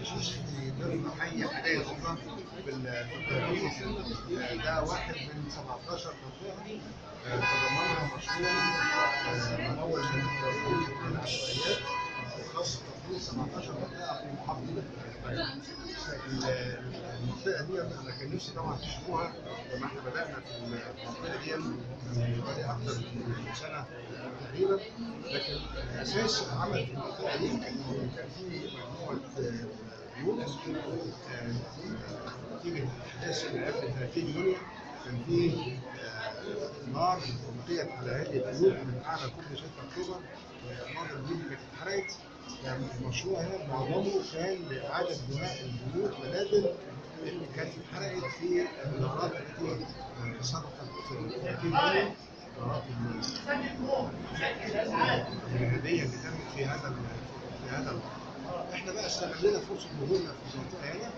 حي حدائق في ال- في التدريس ده واحد من 17 منطقة آه، تضمنها مشروع ممول من العشوائيات وخاص تطوير 17 منطقة في محافظة القاهرة. ال- المنطقة دي أنا كان نفسي طبعا تشوفوها لما إحنا بدأنا في المنطقة دي من حوالي أكثر من سنة تقريبا لكن أساس العمل في المنطقة دي كان في نتيجة أحداث اللي قبل 30 يونيو كان في نار ألقيت على هذه البيوت من أعلى كل 6 أكتوبر معظم البيوت اللي اتحرقت المشروع هنا معظمه كان لإعادة بناء البيوت والمنازل اللي كانت اتحرقت في الغارات التي سبقت 30 يونيو غارات الجهادية اللي تمت في هذا في هذا الوقت. إحنا بقى استغلينا فرصة وجودنا في المنطقة هنا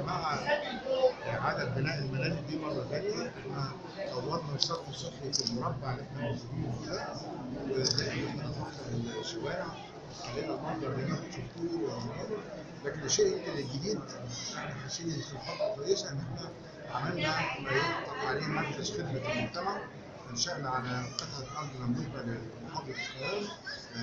فمع إعادة بناء المنازل دي مرة ثانية إحنا طورنا الصرف الصحي في المربع اللي إحنا موجودين فيه ده. وبدأنا نطفي الشوارع خلينا المنظر اللي أنتم شفتوه لكن الشيء يمكن الجديد إحنا حاسين ان في الفترة كويسه إن إحنا عملنا ما يطلق عليه مركز خدمة المجتمع. إنشأنا على قطعه أرض مملوكه لمحافظه القاهره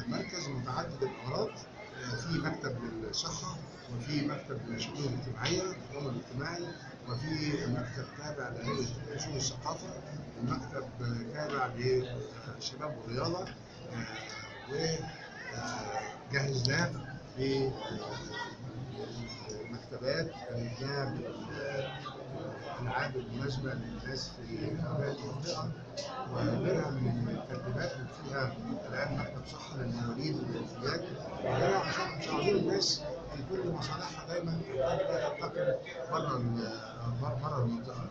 مركز متعدد الأغراض. في مكتب للصحة وفي مكتب للشؤون الاجتماعية التضامن الاجتماعي وفي مكتب تابع لهيئة شؤون الثقافة ومكتب تابع للشباب والرياضة وجهزناه بمكتبات جهزناه بالألعاب المناسبة للناس في هذه المنطقة وغيرها من الترتيبات اللي فيها صحة للمواليد والوفيات وغيرها عشان مش الناس في كل مصالحها دايما تنتقل بره بره المنطقة.